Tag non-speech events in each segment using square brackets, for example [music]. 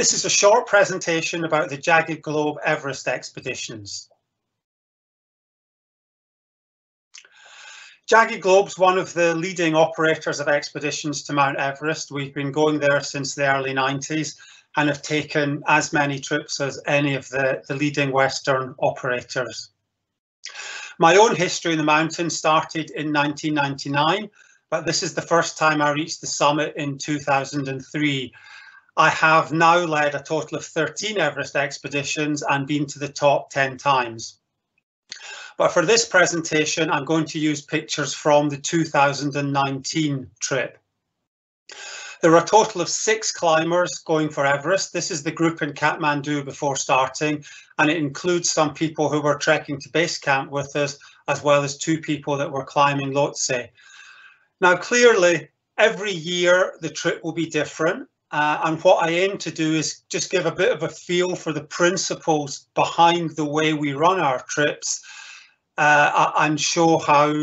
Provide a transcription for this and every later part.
This is a short presentation about the Jagged Globe Everest expeditions. Jagged Globe's one of the leading operators of expeditions to Mount Everest. We've been going there since the early 90s and have taken as many trips as any of the, the leading Western operators. My own history in the mountain started in 1999, but this is the first time I reached the summit in 2003 I have now led a total of 13 Everest expeditions and been to the top 10 times. But for this presentation, I'm going to use pictures from the 2019 trip. There are a total of six climbers going for Everest. This is the group in Kathmandu before starting, and it includes some people who were trekking to base camp with us, as well as two people that were climbing Lhotse. Now, clearly, every year the trip will be different. Uh, and what I aim to do is just give a bit of a feel for the principles behind the way we run our trips uh, and show how,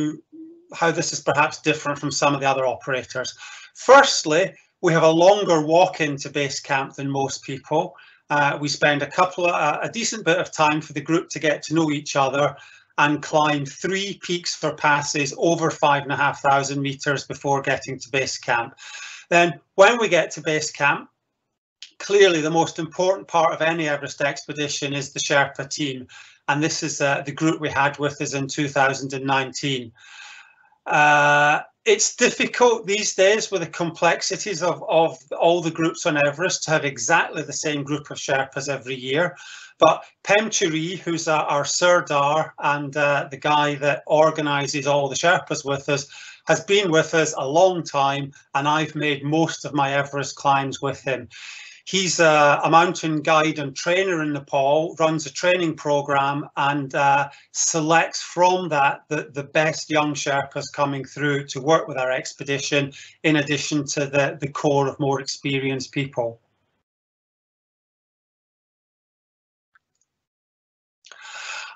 how this is perhaps different from some of the other operators. Firstly, we have a longer walk into base camp than most people. Uh, we spend a couple of, uh, a decent bit of time for the group to get to know each other and climb three peaks for passes over five and a half thousand meters before getting to base camp. Then when we get to base camp, clearly the most important part of any Everest expedition is the Sherpa team. And this is uh, the group we had with us in 2019. Uh, it's difficult these days with the complexities of, of all the groups on Everest to have exactly the same group of Sherpas every year. But Pem Churi, who's our, our Sirdar and uh, the guy that organises all the Sherpas with us, has been with us a long time and I've made most of my Everest climbs with him. He's a, a mountain guide and trainer in Nepal, runs a training program and uh, selects from that the, the best young Sherpas coming through to work with our expedition, in addition to the, the core of more experienced people.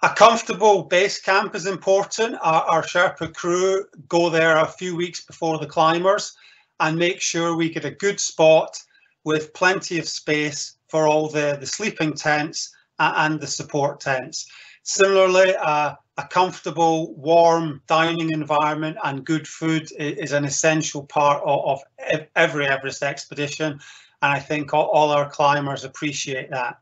A comfortable base camp is important. Our, our Sherpa crew go there a few weeks before the climbers and make sure we get a good spot with plenty of space for all the, the sleeping tents and the support tents. Similarly, uh, a comfortable, warm dining environment and good food is an essential part of, of every Everest expedition. And I think all, all our climbers appreciate that.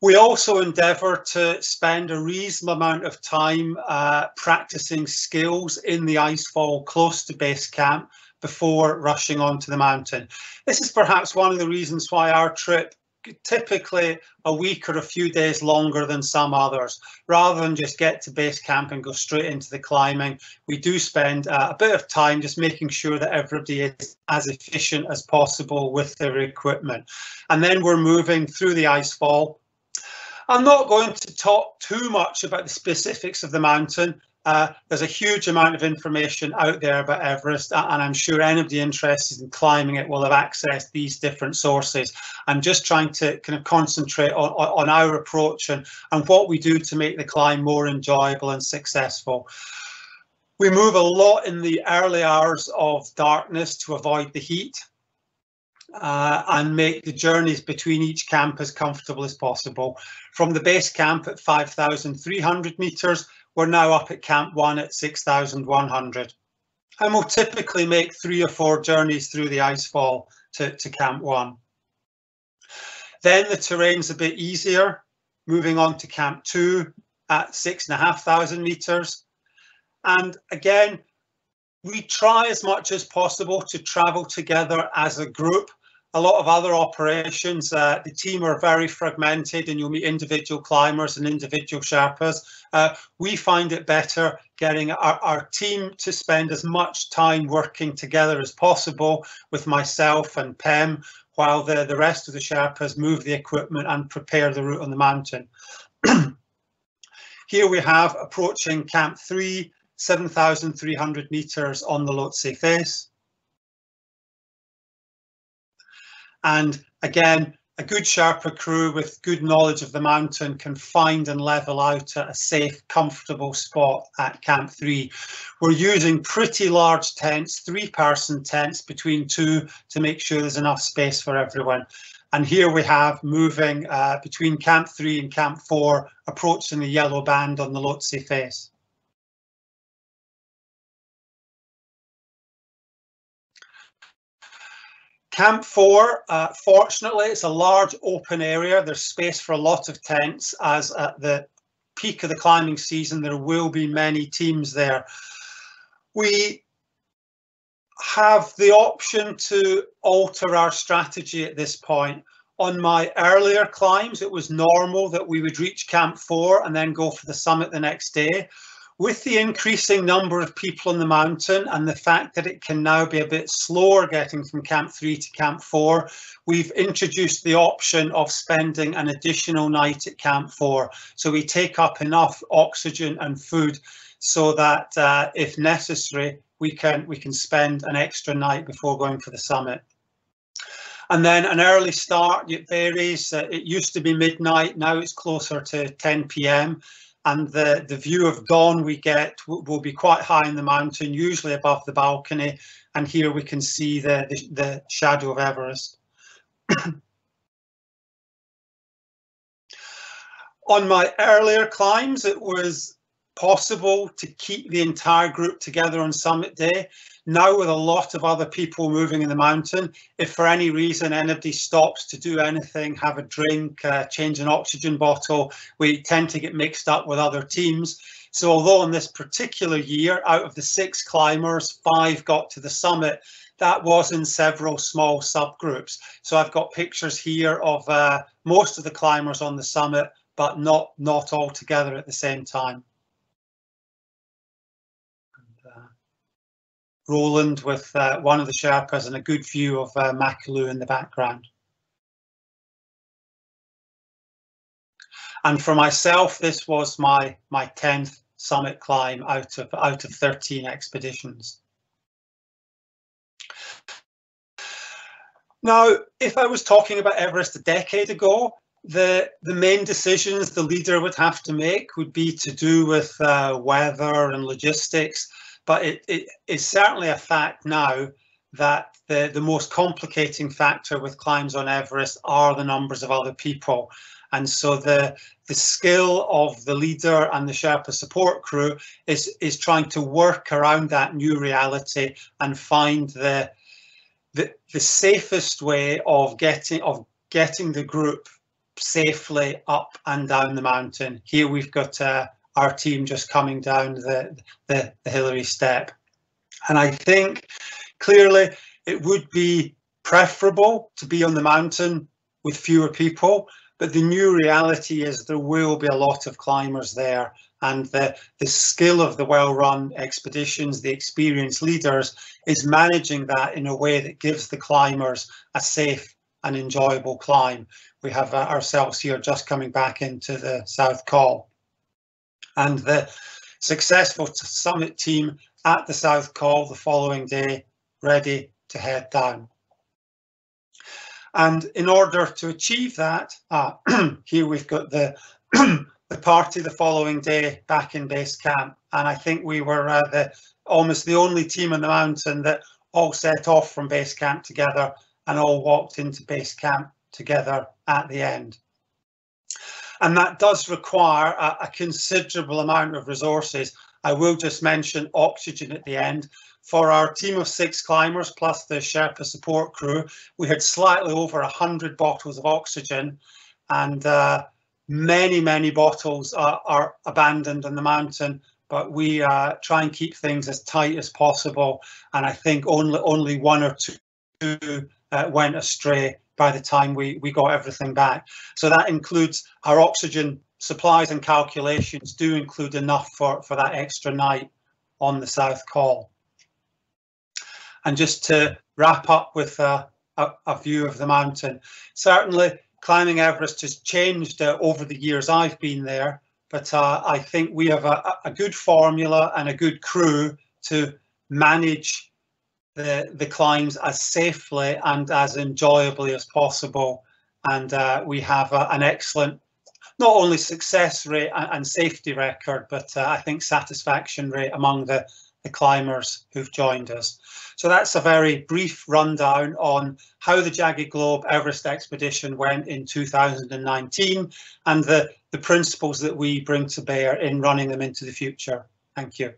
We also endeavour to spend a reasonable amount of time uh, practicing skills in the icefall close to base camp before rushing onto the mountain. This is perhaps one of the reasons why our trip typically a week or a few days longer than some others. Rather than just get to base camp and go straight into the climbing, we do spend uh, a bit of time just making sure that everybody is as efficient as possible with their equipment. And then we're moving through the icefall I'm not going to talk too much about the specifics of the mountain. Uh, there's a huge amount of information out there about Everest, and I'm sure anybody interested in climbing it will have accessed these different sources. I'm just trying to kind of concentrate on, on our approach and, and what we do to make the climb more enjoyable and successful. We move a lot in the early hours of darkness to avoid the heat uh, and make the journeys between each camp as comfortable as possible. From the base camp at 5,300 metres, we're now up at Camp 1 at 6,100. And we'll typically make three or four journeys through the icefall to, to Camp 1. Then the terrain's a bit easier, moving on to Camp 2 at 6,500 metres. And again, we try as much as possible to travel together as a group a lot of other operations, uh, the team are very fragmented and you'll meet individual climbers and individual Sherpas. Uh, we find it better getting our, our team to spend as much time working together as possible with myself and Pem while the, the rest of the Sherpas move the equipment and prepare the route on the mountain. [clears throat] Here we have approaching Camp 3, 7,300 metres on the Lhotse face. And again, a good Sherpa crew with good knowledge of the mountain can find and level out at a safe, comfortable spot at Camp 3. We're using pretty large tents, three-person tents between two to make sure there's enough space for everyone. And here we have moving uh, between Camp 3 and Camp 4, approaching the yellow band on the Lhotse face. Camp 4, uh, fortunately, it's a large open area. There's space for a lot of tents as at the peak of the climbing season, there will be many teams there. We have the option to alter our strategy at this point. On my earlier climbs, it was normal that we would reach Camp 4 and then go for the summit the next day. With the increasing number of people on the mountain and the fact that it can now be a bit slower getting from Camp 3 to Camp 4, we've introduced the option of spending an additional night at Camp 4. So we take up enough oxygen and food so that uh, if necessary, we can we can spend an extra night before going for the summit. And then an early start, it varies. Uh, it used to be midnight, now it's closer to 10 p.m. And the, the view of dawn we get will be quite high in the mountain, usually above the balcony. And here we can see the, the, the shadow of Everest. [clears throat] On my earlier climbs, it was possible to keep the entire group together on summit day. Now with a lot of other people moving in the mountain, if for any reason anybody stops to do anything, have a drink, uh, change an oxygen bottle, we tend to get mixed up with other teams. So although in this particular year, out of the six climbers, five got to the summit, that was in several small subgroups. So I've got pictures here of uh, most of the climbers on the summit, but not, not all together at the same time. Roland with uh, one of the Sherpas and a good view of uh, Makalu in the background. And for myself, this was my my 10th summit climb out of out of 13 expeditions. Now, if I was talking about Everest a decade ago, the the main decisions the leader would have to make would be to do with uh, weather and logistics but it, it is certainly a fact now that the, the most complicating factor with climbs on Everest are the numbers of other people. And so the the skill of the leader and the Sherpa support crew is is trying to work around that new reality and find the the, the safest way of getting of getting the group safely up and down the mountain. Here we've got a, our team just coming down the, the, the Hillary step. And I think clearly it would be preferable to be on the mountain with fewer people, but the new reality is there will be a lot of climbers there and the, the skill of the well-run expeditions, the experienced leaders is managing that in a way that gives the climbers a safe and enjoyable climb. We have uh, ourselves here just coming back into the South Col and the successful summit team at the South Col the following day, ready to head down. And in order to achieve that, uh, [clears throat] here we've got the [clears throat] the party the following day back in base camp. And I think we were uh, the almost the only team on the mountain that all set off from base camp together and all walked into base camp together at the end and that does require a, a considerable amount of resources. I will just mention oxygen at the end. For our team of six climbers plus the Sherpa support crew, we had slightly over 100 bottles of oxygen and uh, many, many bottles are, are, abandoned on the mountain, but we uh, try and keep things as tight as possible. And I think only, only one or two uh, went astray by the time we, we got everything back. So that includes our oxygen supplies and calculations do include enough for, for that extra night on the South Col. And just to wrap up with a, a, a view of the mountain, certainly climbing Everest has changed uh, over the years I've been there, but uh, I think we have a, a good formula and a good crew to manage the, the climbs as safely and as enjoyably as possible. And uh, we have uh, an excellent, not only success rate and, and safety record, but uh, I think satisfaction rate among the, the climbers who've joined us. So that's a very brief rundown on how the Jagged Globe Everest expedition went in 2019 and the, the principles that we bring to bear in running them into the future. Thank you.